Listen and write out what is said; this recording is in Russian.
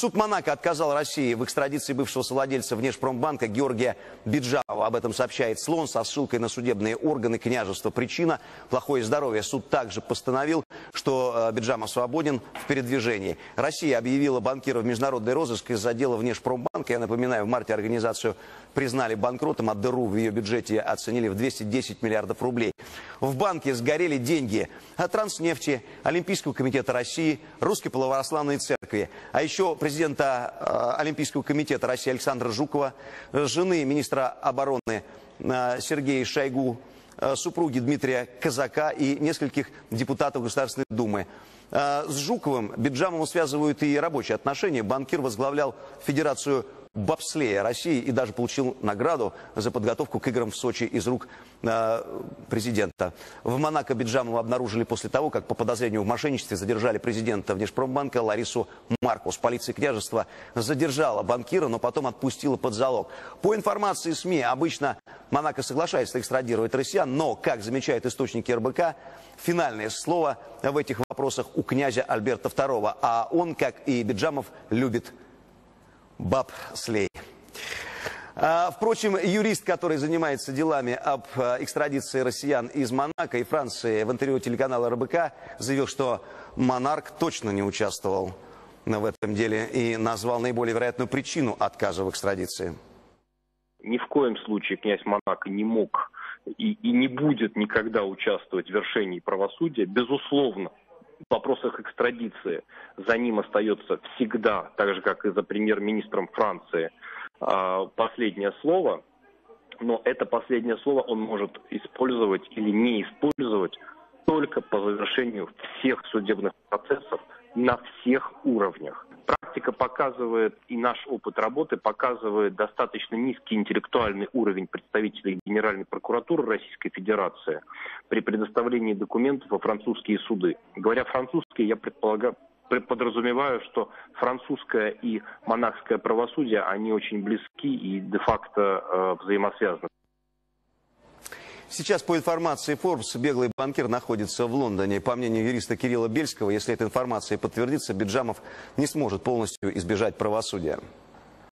Суд Монако отказал России в экстрадиции бывшего совладельца Внешпромбанка Георгия Биджава. Об этом сообщает Слон со ссылкой на судебные органы княжества. Причина – плохое здоровье. Суд также постановил, что э, Биджамов свободен в передвижении. Россия объявила банкира в международный розыск из-за дела Внешпромбанка. Я напоминаю, в марте организацию признали банкротом, а дыру в ее бюджете оценили в 210 миллиардов рублей. В банке сгорели деньги от Транснефти, Олимпийского комитета России, Русской православной церкви. А еще президента э, Олимпийского комитета России Александра Жукова, жены министра обороны э, Сергея Шойгу, э, супруги Дмитрия Казака и нескольких депутатов Государственной Думы. С Жуковым Биджамову связывают и рабочие отношения. Банкир возглавлял Федерацию бобслея России и даже получил награду за подготовку к играм в Сочи из рук э, президента. В Монако Биджамова обнаружили после того, как по подозрению в мошенничестве задержали президента Внешпромбанка Ларису Маркус. Полиция княжества задержала банкира, но потом отпустила под залог. По информации СМИ, обычно Монако соглашается экстрадировать россиян, но, как замечают источники РБК, финальное слово в этих вопросах у князя Альберта II, а он, как и Биджамов, любит Баб Слей. А, впрочем, юрист, который занимается делами об а, экстрадиции россиян из Монако и Франции в интервью телеканала РБК заявил, что монарх точно не участвовал в этом деле и назвал наиболее вероятную причину отказа в экстрадиции. Ни в коем случае князь Монако не мог и, и не будет никогда участвовать в вершении правосудия. Безусловно, в вопросах экстрадиции за ним остается всегда, так же как и за премьер-министром Франции, а, последнее слово. Но это последнее слово он может использовать или не использовать только по завершению всех судебных процессов на всех уровнях практика показывает, и наш опыт работы показывает достаточно низкий интеллектуальный уровень представителей Генеральной прокуратуры Российской Федерации при предоставлении документов во французские суды. Говоря французский, я предполагаю, подразумеваю, что французское и монахское правосудие, они очень близки и де-факто э, взаимосвязаны. Сейчас, по информации Forbes, беглый банкир находится в Лондоне. По мнению юриста Кирилла Бельского, если эта информация подтвердится, Биджамов не сможет полностью избежать правосудия.